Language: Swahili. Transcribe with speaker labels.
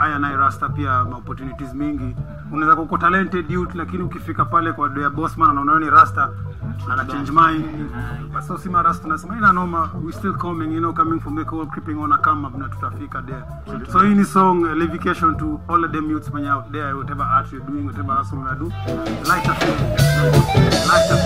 Speaker 1: haya naye Rasta pia ma opportunities mingi. Unaweza kuko talented youth lakini ukifika pale kwa Dea Bosman anaona wewe ni rasta ana change mind. But so sima rasta nasema ina noma we still coming you know coming from the core creeping on a come up na tutafika there. So hii ni song uh, levication to all of them youths manya out there whatever art you doing whatever hustle you do light up light up.